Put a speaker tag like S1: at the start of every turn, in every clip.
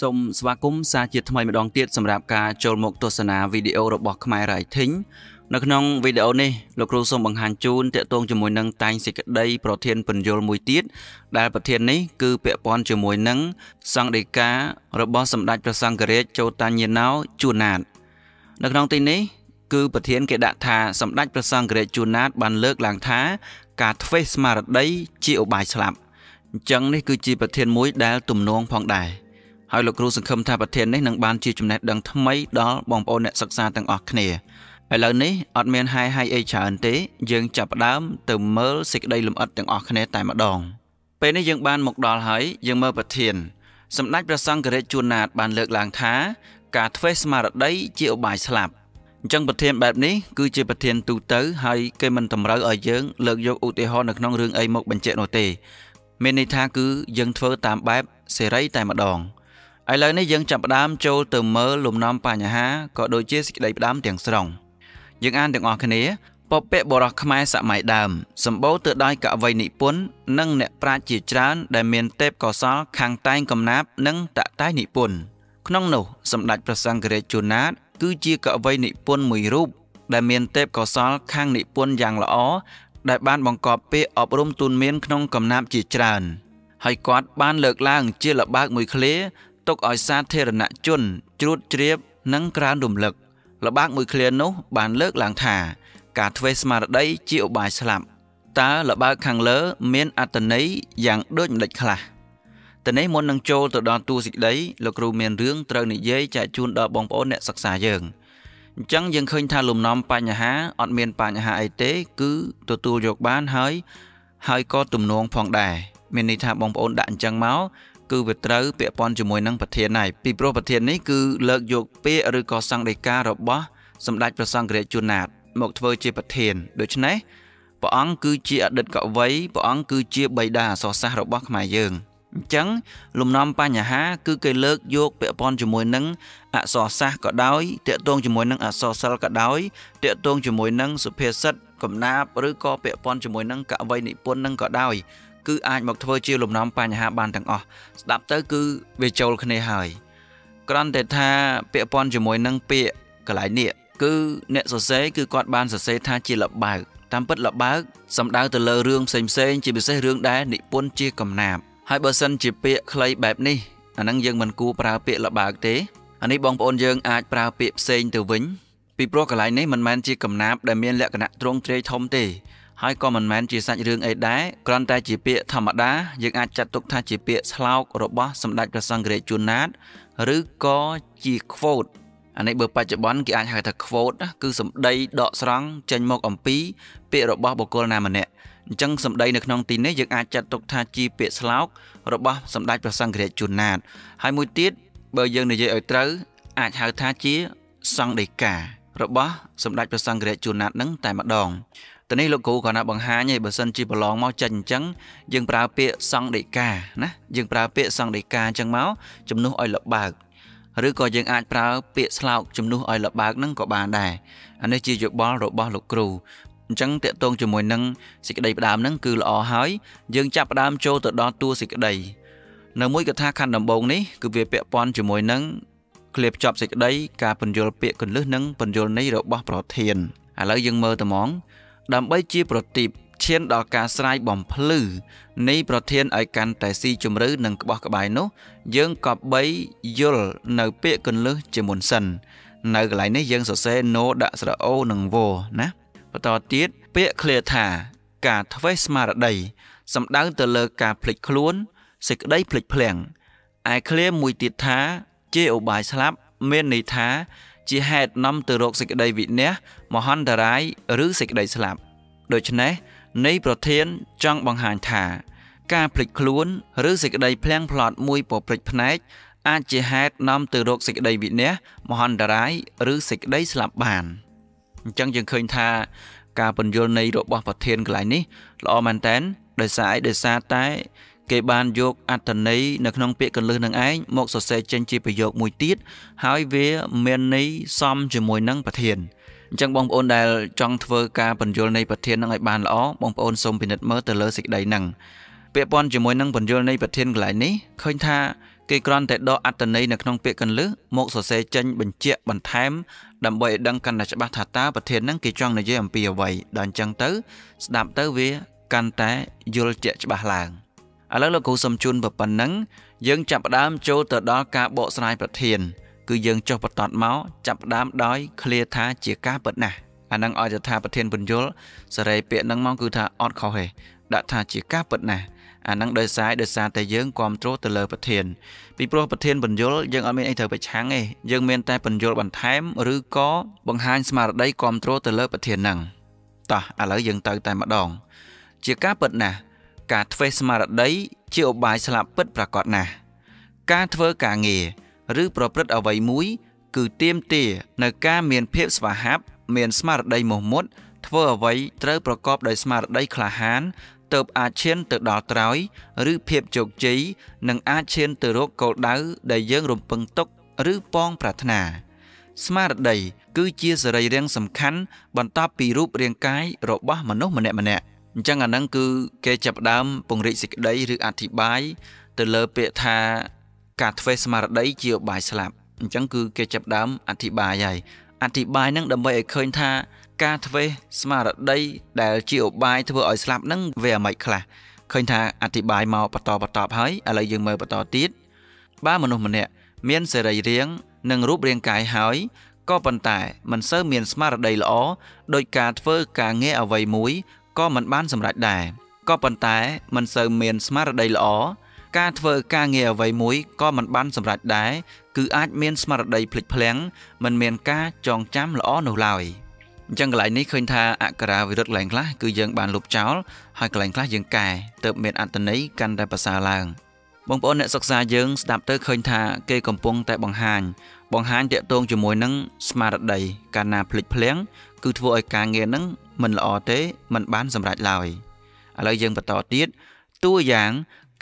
S1: សូមស្វាគមន៍សាជាថ្មីម្ដងទៀតសម្រាប់ការចូលមកទស្សនាវីដេអូរបស់ខ្មែរ Writing នៅក្នុងវីដេអូនេះលោកគ្រូសូមបង្ហាញជូនតាក់ទងជាមួយនឹងតែងសេចក្តីប្រធានពន្យល់មួយទៀតដែលប្រធាននេះគឺពាក់ព័ន្ធជាមួយនឹងសង្ឃដីការបស់សម្ដេចព្រះសង្ឃរាជចូលតាញាណោជួនណាតនៅក្នុងទីនេះគឺប្រធានគេដាក់ថាសម្ដេចព្រះសង្ឃរាជជួនណាតបានលើកឡើងថា ការធ្វេសស្មារតីជាឧបាយស្លាប់អញ្ចឹងនេះគឺជាប្រធានមួយដែលទំនងផងដែរ ហើយលោកគ្រូសង្ឃឹមថាប្រធាននេះនឹងបានជាចំណេះដឹងថ្មីដល់បងប្អូនអ្នកសិក្សាទាំងអស់គ្នាឥឡូវនេះអត់មានហាយហាយអីច្រើនទេ យើងចាប់ផ្ដើមទៅមើលសេចក្តីលម្អិតទាំងអស់គ្នាតែម្ដង ពេលនេះយើងបានមកដល់ហើយយើងមើលប្រធានសម្ដេចព្រះសង្ឃរាជជួនណាតបានលើកឡើងថា ការធ្វេសស្មារតីជាឧបាយស្លាប់អញ្ចឹងប្រធានបែបនេះគឺជាប្រធានទូទៅហើយគេមិនតម្រូវឲ្យយើងលើកយកឧទាហរណ៍នៅក្នុងរឿងអីមកបញ្ជាក់នោះទេ មានន័យថាគឺយើងធ្វើតាមបែបសេរីតែម្ដង ឥឡូវនេះយើងចាប់ផ្ដើមចូលទៅមើលលំនាំបញ្ហាក៏ដូចជាសេចក្តីផ្ដាំទាំងស្រុងយើងអានទាំងអស់គ្នាពពកបរោះខ្មែរសម័យដើមសម្បូរទៅដោយកវីនិពន្ធនិងអ្នកប្រាជ្ញជាច្រើនដែលមានទេពកោសលខាងតែងកំណាព្យនិងតតែនិពន្ធក្នុងនោះសម្ដេចព្រះសង្ឃរាជជួនណាត គឺជាកវីនិពន្ធមួយរូបដែលមានទេពកោសលខាងនិពន្ធយ៉ាងល្អដែលបានបង្កប់ពាក្យអប់រំទូនមានក្នុងកំណាព្យជាច្រើនហើយគាត់បានលើកឡើងជាលបើកមួយឃ្លា ទុកឲ្យសាធារណជនជ្រួតជ្រាបនិងក្រើនរំលឹកលបាកមួយឃ្លានោះបានលើកឡើងថា ការធ្វេសស្មារតីជាឧបាយស្លាប់តើលបើកខាងលើ មានអត្តន័យយ៉ាងដូចម្ដេចខ្លះតនេះមុននឹងចូលទៅដល់តួសេចក្តីលោកគ្រូមានរឿងត្រូវនិយាយចែកជូនដល់បងប្អូនអ្នកសិក្សាយើងអញ្ចឹងយើងឃើញថាលំនាំបញ្ហាអត់មានបញ្ហាអីទេ គឺទទួលយកបានហើយហើយក៏ទំនងផងដែរមានន័យថាបងប្អូនដាក់អញ្ចឹងមក គឺវាត្រូវពាក់ព័ន្ធជាមួយនឹងប្រធានហើយពីព្រោះប្រធាននេះគឺលើកយកពាក្យឬក៏សង្ឃដីការបស់សម្ដេចព្រះសង្ឃរាជជួនណាត មកធ្វើជាប្រធានដូច្នេះព្រះអង្គគឺជាអតីតកវីព្រះអង្គគឺជាបិតាអសរសាស្ត្ររបស់ខ្មែរយើងអញ្ចឹងលំនាំបញ្ហា គឺគេលើកយកពាក់ព័ន្ធជាមួយនឹងអក្សរសាស្ត្រក៏ដោយតាក់ទងជាមួយនឹងអក្សរសិល្ប៍ក៏ដោយតាក់ទងជាមួយនឹងសុភាសិតកំណាព្យឬក៏ពាក់ព័ន្ធជាមួយនឹងកវីនិពន្ធនឹងក៏ដោយ គឺអាចមកធ្វើជាលំនាំបញ្ហាបានទាំងអស់ស្ដាប់ទៅគឺវាចូលគ្នាហើយគ្រាន់តែថាពាក្យព័ន្ធជាមួយនឹងពាក្យកន្លែងនេះគឺអ្នកសរសេរគឺគាត់បានសរសេរថាជាលបើកតាមពិតលបើកសំដៅទៅលើរឿងផ្សេងផ្សេងជាពិសេសរឿងដែលនិពន្ធជាកំណាព្យហើយបើសិនជាពាក្យខ្លីបែបនេះអាហ្នឹងយើងមិនគួរប្រើពាក្យលបើកទេអានេះបងប្អូនយើងអាចប្រើពាក្យផ្សេងទៅវិញពីព្រោះកន្លែងនេះមិនមែនជាកំណាព្យដែលមានលក្ខណៈទ្រង់ទ្រាយធំទេ ហើយក៏មិនមែនជាសាច់រឿងអីដែរគ្រាន់តែជាពាក្យធម្មតាយើងអាចចាត់ទុកថាជាពាក្យស្លោករបស់សម្ដេចព្រះសង្ឃរាជជួនណាតឬក៏ជា quote អានេះបើបច្ចុប្បន្នគេអាចហៅថា quote ណាគឺសម្ដីដកស្រង់ចេញមកអំពី ពាក្យរបស់បុគ្គលណាម្នាក់អញ្ចឹងសម្ដីនៅក្នុងទីនេះយើងអាចចាត់ទុកថាជាពាក្យស្លោករបស់សម្ដេចព្រះសង្ឃរាជជួនណាត ហើយមួយទៀតបើយើងនិយាយឲ្យត្រូវអាចហៅថាជាសង្ឃដីការបស់សម្ដេចព្រះសង្ឃរាជជួនណាតនឹងតែម្ដង តនេះលោកគ្រូគាត់ណាបង្ហាញឯបើសិនជាប្រឡងមកចេញអញ្ចឹងយើងប្រើពាក្យសង្ឃដីកាណាយើងប្រើពាក្យសង្ឃដីកាអញ្ចឹងមកជំនួសឲ្យលបើកឬក៏យើងអាចប្រើពាក្យស្លោកជំនួសឲ្យលបើកនឹងក៏បានដែរអានេះជាយោបល់របស់លោកគ្រូអញ្ចឹងតកតងជាមួយនឹងសេចក្តីផ្ដើមហ្នឹងគឺល្អហើយយើងចាប់ផ្ដើមចូលទៅដល់តួសេចក្តីនៅមួយកថាខណ្ឌដំបូងនេះគឺវាពាក់ព័ន្ធជាមួយនឹងឃ្លាបចប់សេចក្តីការពន្យល់ពាក្យកន្លឹះនិងពន្យល់ន័យរបស់ប្រធានឥឡូវយើងមើលត្មង ដើម្បីជាប្រទីបឈានដល់ការស្រាយបំភ្លឺនៃប្រធានឲ្យកាន់តែស៊ីជម្រៅនឹងក្បោះក្បាយនោះ យើងក៏បីយល់នៅពាក្យកន្លឹះជាមុនសិន នៅកន្លែងនេះយើងសរសេរ no ដាក់ស្រអូនិងវណាបន្តទៀតពាក្យឃ្លាថា ការធ្វេសស្មារតីសំដៅទៅលើការភ្លេចខ្លួនសេចក្តីភ្លេចភ្លាំងឯឃ្លាមួយទៀតថា ជាឧបាយស្លាប់មានន័យថា ជាហេតុនាំទៅរកសេចក្តីវិន័យមហន្តរាយឬសេចក្តីស្លាប់ដូច្នេះនៃប្រធានចង់បង្ហាញថា ការភ្លេចខ្លួនឬសេចក្តីភ្លាំងផ្លត់មួយប្រព្រឹត្តភ្នែកអាចជាហេតុនាំទៅរកសេចក្តីវិន័យមហន្តរាយឬសេចក្តីស្លាប់បានអញ្ចឹងយើងឃើញថា ការពន្យល់នៃរបស់ប្រធានកន្លែងនេះល្អមែនតើដោយសារអីដោយសារតែ គេបានយកអត្ថន័យនៅក្នុងពាក្យកន្លឹះនឹងឯងមកសរសេរចេញជាប្រយោគមួយទៀតហើយវាមានន័យសមជាមួយនឹងប្រធានអញ្ចឹងបងប្អូនដែលចង់ធ្វើការបញ្យលនៃប្រធាននឹងឲ្យបានល្អបងប្អូនសូមពិនិត្យមើលទៅលើសេចក្តីហ្នឹងពាក្យព័ន្ធជាមួយនឹងបញ្យលនៃប្រធានកន្លែងនេះឃើញថាគេគ្រាន់តែដកអត្ថន័យនៅក្នុងពាក្យកន្លឹះមកសរសេរចេញបញ្ជាក់បន្ថែមដើម្បីឲ្យដឹងកាន់តែច្បាស់ថាតើប្រធានហ្នឹងគេចង់និយាយអំពីអ្វីដល់អញ្ចឹងទៅស្ដាប់ទៅវាកាន់តែយល់ជាក់ច្បាស់ឡើង ឥឡូវលោកគ្រូសំជូនប៉ុណ្ណឹងយើងចាប់ផ្ដើមចូលទៅដល់ការបកស្រាយប្រធាន គឺយើងចុះបន្តមកចាប់ផ្ដើមដោយឃ្លាថាជាការពិតណាស់អានឹងឲ្យទៅថាប្រធានពន្យល់សេរីពាក្យហ្នឹងមកគឺថាអត់ខុសទេដាក់ថាជាការពិតណាស់អានឹងដោយសារដោយសារតែយើងគ្រប់គ្រងទៅលើប្រធានពីព្រោះប្រធានបញ្យលយើងអត់មានអីត្រូវប្រឆាំងទេយើងមានតែបញ្យលបន្ថែមឬក៏បង្ហាញស្មារតីគ្រប់គ្រងទៅលើប្រធានហ្នឹងតោះឥឡូវយើងទៅតែម្ដង ជាការពិតណាស់ ការធ្វើស្មារតីជាឧបាយស្លាប់ពិតប្រាកដណាស់ការធ្វើការងារឬប្រព្រឹត្តអ្វីមួយ គឺទៀមទានៅការមានភាពស្វាហាប់មានស្មារតីមោះមុតធ្វើអ្វីត្រូវប្រកបដោយស្មារតីក្លាហានទៅអាចឈានទៅដល់ត្រើយឬភាពជោគជ័យនឹងអាចឈានទៅរកគោលដៅដែលយើងរំពឹងទុកឬប៉ងប្រាថ្នា ស្មារតីគឺជាសរីរាង្គសំខាន់បន្ទាប់ពីរូបរាងកាយរបស់មនុស្សម្នាក់ម្នាក់ អញ្ចឹងអាហ្នឹងគឺគេចាប់ផ្ដើមពង្រីកសេចក្តីឬអធិប្បាយទៅលើពាក្យថាការធ្វើស្មារតីជាឧបាយស្លាប់អញ្ចឹងគឺគេចាប់ផ្ដើមអធិប្បាយហើយអធិប្បាយហ្នឹងដើម្បីឲ្យឃើញថាការធ្វើស្មារតីដែលជាឧបាយធ្វើឲ្យស្លាប់ហ្នឹងវាអាម៉េចខ្លះឃើញថាអធិប្បាយមកបន្តបន្តហើយឥឡូវយើងមើលបន្តទៀតបើមនុស្សម្នាក់មានសេរីរាង្គនិងរូបរាងកាយហើយក៏ប៉ុន្តែមិនសូវមានស្មារតីល្អដោយការធ្វើការងារអ្វីមួយ ក៏មិនបានសម្រេចដែរក៏ប៉ុន្តែមិនសូវមានស្មារតីល្អការធ្វើការងារអ្វីមួយក៏មិនបានសម្រេចដែរគឺអាចមានស្មារតីភ្លេចភ្លាំងមិនមានការចងចាំល្អនោះឡើយអញ្ចឹងកន្លែងនេះឃើញថាអក្ខរាវិរុទ្ធកន្លែងខ្លះគឺយើងបានលុបចោលហើយកន្លែងខ្លះយើងកែទើបមានអត្ថន័យកាន់តែប្រសើរឡើងបងប្អូនអ្នកសិក្សាយើងស្ដាប់ទៅឃើញថាគេកំពុងតែបង្ហាញបង្ហាញតាក់ទងជាមួយនឹងស្មារតីកាលណាភ្លេចភ្លាំងគឺធ្វើឲ្យការងារនឹង មិនល្អទេមិនបានសម្រេចឡើយឥឡូវយើងបន្តទៀតតួយ៉ាង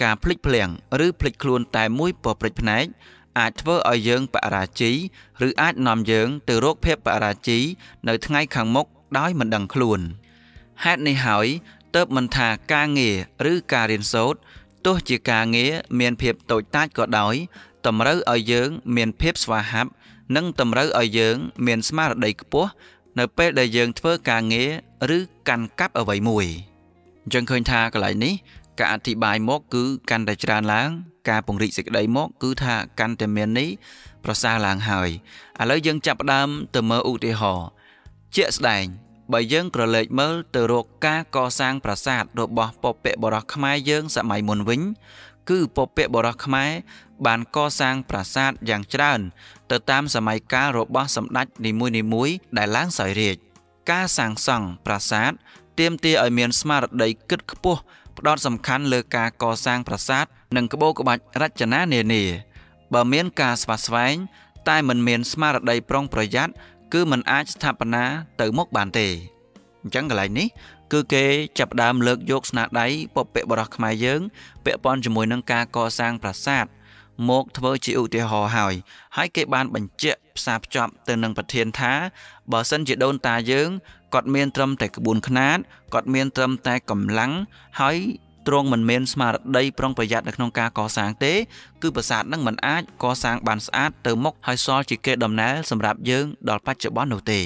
S1: ការភ្លេចភ្លាំងឬភ្លេចខ្លួនតែមួយប្រព្រឹត្តផ្នែកអាចធ្វើឲ្យយើងបរាជ័យឬអាចនាំយើងទៅរកភាពបរាជ័យនៅថ្ងៃខាងមុខដោយមិនដឹងខ្លួនហេតុនេះហើយទៅមិនថាការងារឬការរៀនសូត្រទោះជាការងារមានភាពតូចតាចក៏ដោយតម្រូវឲ្យយើងមានភាពស្វាហាប់និងតម្រូវឲ្យយើងមានស្មារតីខ្ពស់ នៅពេលដែលយើងធ្វើការងារឬកាន់កាប់អ្វីមួយអញ្ចឹងឃើញថាកន្លែងនេះការអធិប្បាយមកគឺកាន់តែច្រើនឡើង ការពង្រីកសេចក្តីមក គឺថាកាន់តែមាននេះប្រសើរឡើងហើយឥឡូវយើងចាប់ផ្ដើមទៅមើលឧទាហរណ៍ជាក់ស្ដែងបើយើងក្រឡេកមើលទៅរកការកសាងប្រាសាទរបស់ពពកបរោះខ្មែរយើងសម័យមុនវិញ គឺពពកបរោះខ្មែរបានកសាងប្រាសាទយ៉ាងច្រើន ទៅតាមសម័យកាលរបស់សម្ដេចនីមួយៗដែលឡើងសោយរាជការសាងសង់ប្រាសាទទាមទារឲ្យមានស្មារតីគិតខ្ពស់ផ្ដោតសំខាន់លើការកសាងប្រាសាទនិងក្បូរក្បាច់រចនានានាបើមានការស្វាស្វែងតែមិនមានស្មារតីប្រុងប្រយ័ត្នគឺมันអាចស្ថាបនាទៅមុខបានទេអញ្ចឹងកន្លែងនេះគឺគេចាប់ដើមលើកយកស្នាដៃពពកបរោះខ្មែរយើងពាក់ព័ន្ធជាមួយនឹងការកសាងប្រាសាទ មកធ្វើជាឧទាហរណ៍ហើយហើយគេបានបញ្ជាក់ផ្សារភ្ជាប់ទៅនឹងប្រធានថាបើសិនជាដូនតាយើងគាត់មានត្រឹមតែក្បួនខ្នាតគាត់មានត្រឹមតែកម្លាំងហើយទ្រង់មិនមានស្មារតីប្រុងប្រយ័ត្ននៅក្នុងការកសាងទេ គឺប្រាសាទនឹងមិនអាចកសាងបានស្អាតទៅមុខហើយសល់ជាកេរដំណែលសម្រាប់យើងដល់បច្ចុប្បន្ននោះទេ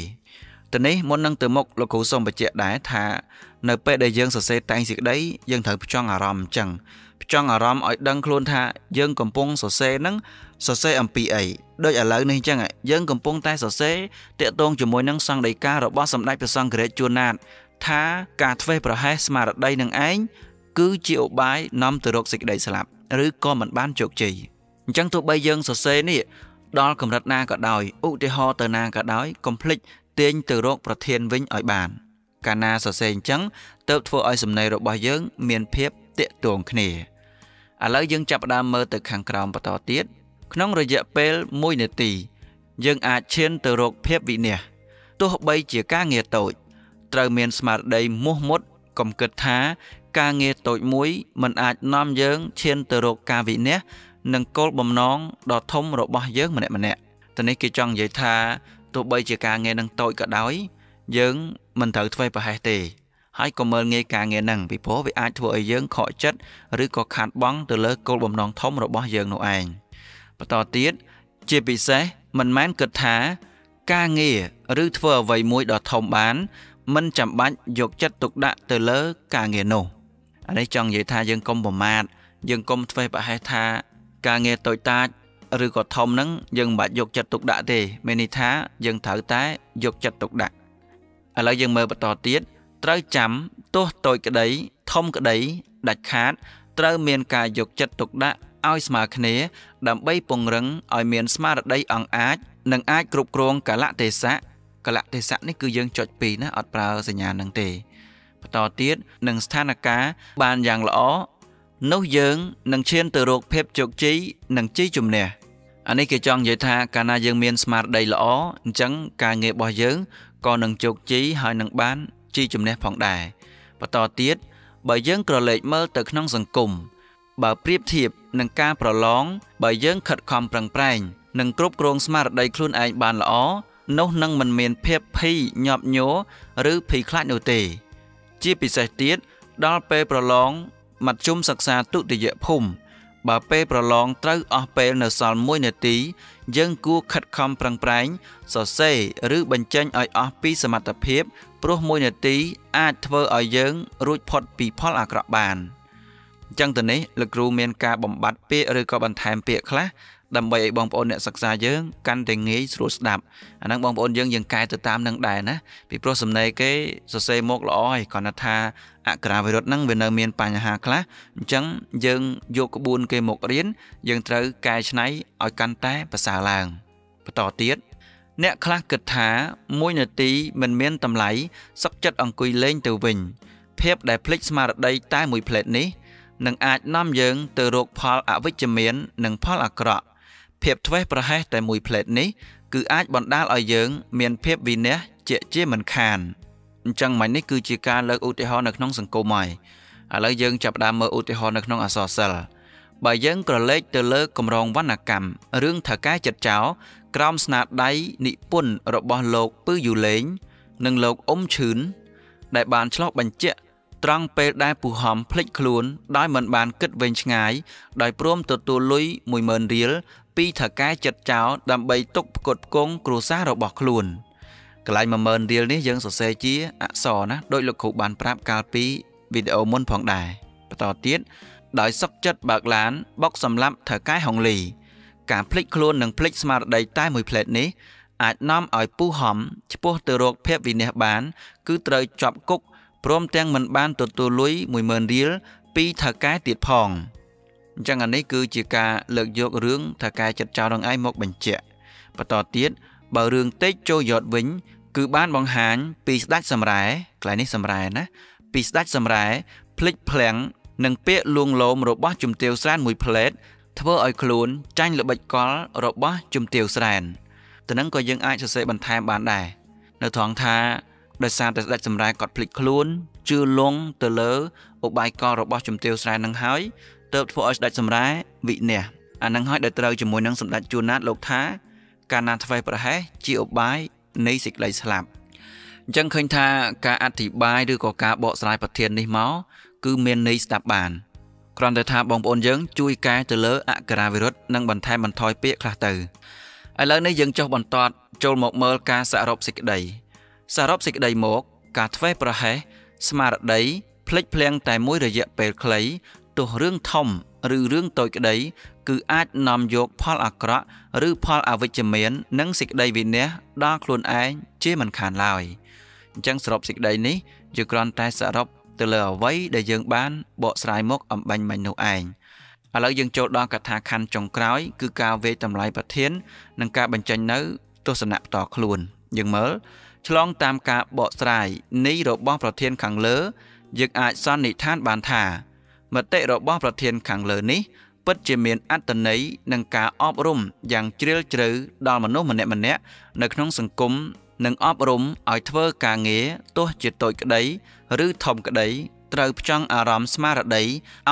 S1: ទៅនេះមុននឹងទៅមុខលោកគ្រូសូមបញ្ជាក់ដែរថា នៅពេលដែលយើងសរសេរតែងសេចក្តីយើងត្រូវផ្ចង់អារម្មណ៍អញ្ចឹង ផ្ចង់អារម្មណ៍ឲ្យដឹងខ្លួនថាយើងកំពុងសរសេរនឹងសរសេរអំពីអីដូចឥឡូវនេះអញ្ចឹងយើងកំពុងតែសរសេរតាក់ទងជាមួយនឹងសង្ឃដីការបស់សម្ដេចព្រះសង្ឃរាជជួនណាត ថាការធ្វេសប្រហែសស្មារតីនឹងឯងគឺជាឧបាយនាំទៅរកសេចក្តីស្លាប់ឬក៏មិនបានជោគជ័យអញ្ចឹងទោះបីយើងសរសេរនេះដល់កម្រិតណាក៏ដោយឧទាហរណ៍ទៅណាក៏ដោយកុំភ្លេចទាញទៅរកប្រធានវិញឲ្យបាន កាលណាសរសេរអញ្ចឹងទៅធ្វើឲ្យសំណេររបស់យើង មានភាពតាក់ទងគ្នា ឥឡូវយើងចាប់ផ្ដើមមើលទៅខាងក្រោមបន្តទៀតក្នុងរយៈពេល1នាទី យើងអាចឈានទៅរកភាពវិន័យទោះបីជាការងារតូច ត្រូវមានស្មារតីមោះមុតកុំគិតថា ការងារតូចមួយមិនអាចនាំយើងឈានទៅរកការវិន័យនិងគោលបំណងដ៏ធំរបស់យើងម្នាក់ម្នាក់ទៅនេះគេចង់និយាយថាទោះបីជាការងារនឹងតូចក៏ដោយ យើងមិនត្រូវធ្វើប្រហែសទេ ហើយក៏មើលងាយការងារហ្នឹងពីព្រោះវាអាចធ្វើឲ្យយើងខកចិត្តឬក៏ខាតបង់ទៅលើគោលបំណងធំរបស់យើងនោះឯងបន្តទៀតជាពិសេសមិនមែនគិតថាការងារឬធ្វើអ្វីមួយដ៏ធំបាន មិនចាំបាច់យកចិត្តទុកដាក់ទៅលើការងារនោះអានេះចង់និយាយថាយើងកុំប្រមាថយើងកុំធ្វេសប្រហែសថា ការងារតូចតាចឬក៏ធំហ្នឹងយើងមិនបាច់យកចិត្តទុកដាក់ទេមានន័យថាយើងត្រូវតែយកចិត្តទុកដាក់ឥឡូវយើងមើលបន្តទៀត ត្រូវចាំទោះតូចក្តីធំក្តីដាច់ខាត ត្រូវមានការយកចិត្តទុកដាក់ឲ្យស្មើគ្នា ដើម្បីពង្រឹងឲ្យមានស្មារតីអង្អាចនិងអាចគ្រប់គ្រងកលៈទេសៈកលៈទេសៈនេះគឺយើងចុចពីរណាអត់ប្រើសញ្ញានឹងទេបន្តទៀតនឹងស្ថានភាពបានយ៉ាងល្អនោះយើងនឹងឈានទៅរកភាពជោគជ័យនិងជ័យជំនះអានេះគេចង់និយាយថាកាលណាយើងមានស្មារតីល្អអញ្ចឹងការងាររបស់យើងក៏នឹងជោគជ័យហើយនឹងបាន ជ័យជំនះផងដែរបន្តទៀតបើយើងក្រឡេកមើលទៅក្នុងសង្គមបើប្រៀបធៀបនឹងការប្រឡងបើយើងខិតខំប្រឹងប្រែងនិងគ្រប់គ្រងស្មារតីខ្លួនឯងបានល្អនោះនឹងមិនមានភាពភ័យញាប់ញ័រឬភ័យខ្លាចនោះទេ ជាពិសេសទៀតដល់ពេលប្រឡងមធ្យមសិក្សាទុតិយភូមិ បើពេលប្រឡងត្រូវអស់ពេលនៅសល់1នាទី យើងគួរខិតខំប្រឹងប្រែងសរសេរឬបញ្ចេញឲ្យអស់ពីសមត្ថភាពព្រោះ1នាទីអាចធ្វើឲ្យយើងរួចផុតពីផលអាក្រក់បានអញ្ចឹងទៅនេះលោកគ្រូមានការបំបត្តិពាក្យឬក៏បន្ថែមពាក្យខ្លះ ដើម្បីឲ្យបងប្អូនអ្នកសិក្សាយើងកាន់តែងាយស្រួលស្ដាប់អាហ្នឹងបងប្អូនយើងយើងកែទៅតាមនឹងដែរណាពីព្រោះសំណេរគេសរសេរមកល្អហើយគ្រាន់តែថាអក្ខរាវិរុទ្ធហ្នឹងវានៅមានបញ្ហាខ្លះអញ្ចឹងយើងយកក្បួនគេមករៀនយើងត្រូវកែច្នៃឲ្យកាន់តែប្រសើរឡើងបន្តទៀតអ្នកខ្លះគិតថា1នាទីមិនមានតម្លៃសុកចិត្តអង្គុយលេងទៅវិញ ភាពដែលភ្លេចស្មារតីតែមួយផ្លេតនេះនឹងអាចនាំយើងទៅរកផលអវិជ្ជមាន និងផលអាក្រក់ ភាពធ្វេសប្រហែសតែមួយផ្លេតនេះគឺអាចបណ្ដាលឲ្យយើង មានភាពវិន័យជាជាមិនខានអញ្ចឹងមិននេះគឺជាការលើកឧទាហរណ៍នៅក្នុងសង្គមហើយឥឡូវយើងចាប់ផ្ដើមមើលឧទាហរណ៍នៅក្នុងអក្សរសិល្ប៍បើយើងក្រឡេកទៅលើកម្រងវណ្ណកម្មរឿងថកែចិត្តចោក្រោមស្នាដៃនិពន្ធរបស់លោកពឺយូលេង និងលោកអ៊ុំឈឿនដែលបានឆ្លោះបញ្ជាក់ត្រង់ពេលដែលពូហំភ្លេចខ្លួនដោយមិនបានគិតវែងឆ្ងាយដោយព្រមទទួលលុយ10000រៀល ពីថកែចិត្តចោលដើម្បីទុកផ្គត់ផ្គង់គ្រួសាររបស់ខ្លួនកន្លែង10000រៀលនេះយើងសរសេរជាអក្សរណាដោយលោកគ្រូបានប្រាប់កាលពីវីដេអូមុនផងដែរបន្តទៀតដោយសុកចិត្តបើកឡានបុកសម្លាប់ថកែហុងលី ការភ្លេចខ្លួននិងភ្លេចស្មារតីតែមួយផ្លេតនេះអាចនាំឲ្យពូហំឆ្ពោះទៅរកភាពវិន័យបាន គឺត្រូវជាប់គុកព្រមទាំងមិនបានទទួលលុយ10000រៀលពីថៅកែទៀតផង អញ្ចឹងអានេះគឺជាការលើកយករឿងថៅកែចិត្តចោលនឹងឯងមកបញ្ជាក់បន្តទៀតបើរឿងតិចចូលយត់វិញ គឺបានបង្ហាញពីស្ដេចសម្រែកន្លែងនេះសម្រែណាពីស្ដេចសម្រែភ្លេចភ្លាំងនិងពាក្យលួងលោមរបស់ជំទាវស្រានមួយផ្លេតធ្វើឲ្យខ្លួនចាញ់ល្បិចកលរបស់ជំទាវស្រានទៅនឹងក៏យើងអាចសរសេរបន្ថែមបានដែរនៅត្រង់ថាដោយសារតែស្ដេចសម្រែគាត់ភ្លេចខ្លួនជឿលងទៅលើឧបាយកលរបស់ជំទាវស្រែនឹងហើយ ទើបធ្វើឲ្យស្ដេចសម្រែវិន័យអានឹងហើយដែលត្រូវជាមួយនឹងសម្ដេចជួនណាតលោកថាការណាត់ធ្វេសប្រហែសជាឧបាយនៃសេចក្តីស្លាប់អញ្ចឹងឃើញថាការអធិប្បាយឬក៏ការបកស្រាយប្រធាននេះមកគឺមានន័យស្ដាប់បានគ្រាន់តែថាបងប្អូនយើងជួយកែទៅលើអក្ខរាវិរុទ្ធនិងបន្ថែមបន្ថយពាក្យខ្លះទៅឥឡូវនេះយើងចុះបន្តចូលមកមើលការសរុបសេចក្តីសរុបសេចក្តីមក ការធ្វេសប្រហែសស្មារតីភ្លេចភ្លាំងតែមួយរយៈពេលខ្លី ទោះរឿងធំ ឬរឿងតូចក្តី គឺអាចនាំយកផលអាក្រក់ឬផលអវិជ្ជមាន និងសេចក្តីវិន័យដល់ខ្លួនឯងជាមិនខានឡើយអញ្ចឹងសរុបសេចក្តីនេះយើងគ្រាន់តែសរុបទៅលើអ្វីដែលយើងបានបកស្រាយមកអំបញ្ញមិញនោះឯងឥឡូវយើងចូលដល់កថាខណ្ឌចុងក្រោយ គឺការវេតម្លៃប្រធាន និងការបញ្ចេញនៅ ទស្សនៈផ្ទាល់ខ្លួន យើងមើលឆ្លងតាមការបកស្រាយនៃរបស់ប្រធានខាងលើយើងអាចសន្និដ្ឋានបានថា មតិរបស់ប្រធានខាងលើនេះពិតជាមានអត្តន័យនិងការអប់រំយ៉ាងជ្រាលជ្រៅដល់មនុស្សម្នាក់ម្នាក់នៅក្នុងសង្គមនិងអប់រំឲ្យធ្វើការងារទោះជាតូចក្តីឬធំក្តីត្រូវផ្ចង់អារម្មណ៍ស្មារតី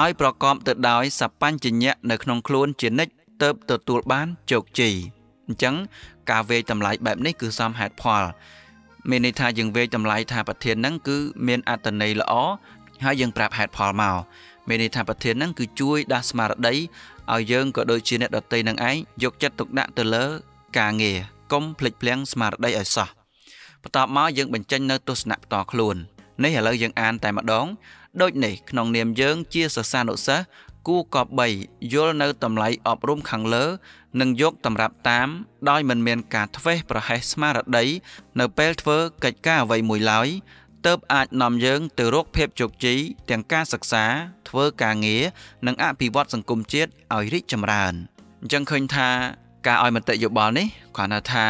S1: ឲ្យប្រកបទៅដោយសបញ្ញៈនៅក្នុងខ្លួនជានិច្ចទៅទទួលបានជោគជ័យអញ្ចឹងការវេតម្លៃបែបនេះគឺសមហេតុផលមានន័យថាយើងវេតម្លៃថាប្រធានហ្នឹងគឺមានអត្តន័យល្អហើយយើងប្រាប់ហេតុផលមក មានន័យថាប្រធានហ្នឹងគឺជួយដាស់ស្មារតីឲ្យយើងក៏ដូចជាអ្នកដតីនឹងឯងយកចិត្តទុកដាក់ទៅលើការងារកុំភ្លេចភ្លាំងស្មារតីឲ្យសោះបន្ទាប់មកយើងបញ្ចេញនៅទស្សនៈផ្ទាល់ខ្លួននេះឥឡូវយើងអានតែម្ដងដូចនេះក្នុងនាមយើងជាសិស្សានុសិស្សគួរកប់3យល់នៅតម្លៃអប់រំខាងលើនិងយកតម្រាប់តាម ដោយមិនមានការធ្វេសប្រហែសស្មារតីនៅពេលធ្វើកិច្ចការអ្វីមួយឡើយ ទើបអាចនាំយើងទៅរកភាពជោគជ័យទាំងការសិក្សា ធ្វើការងារនិងអភិវឌ្ឍសង្គមជាតិឲ្យរីកចម្រើនអញ្ចឹងឃើញថាការឲ្យមតិយោបល់នេះគ្រាន់តែថា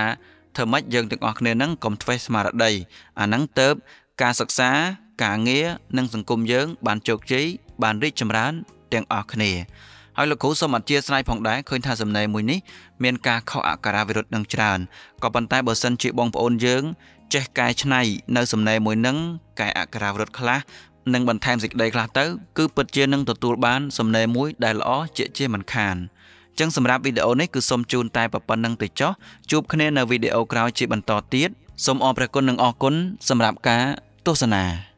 S1: ធ្វើម៉េចយើងទាំងអស់គ្នានឹងកុំធ្វេសស្មារតីអាហ្នឹងទៅការសិក្សា ការងារនិងសង្គមយើង បានជោគជ័យបានរីកចម្រើនទាំងអស់គ្នាហើយលោកគ្រូសូមអធិស្ឋានផងដែរឃើញថាសំណេរមួយនេះមានការខុសអក្ខរាវិរុទ្ធនឹងច្រើនក៏ប៉ុន្តែបើសិនជាបងប្អូនយើង ចេះកែច្នៃនៅសំណេរមួយនឹងកែអក្ខរាវិរុទ្ធខ្លះនិងបន្ថែមសេចក្តីខ្លះទៅគឺពិតជានឹងទទួលបានសំណេរមួយដែលល្អជាជាមិនខានចឹងសម្រាប់វីដេអូនេះគឺសូមជូនតែប៉ុណ្្នឹងទៅចុះជួបគ្នានៅវីដេអូក្រោយជាបន្តទៀតសូមអរព្រគុណនិងអរគុណសម្រាប់ការទស្សនា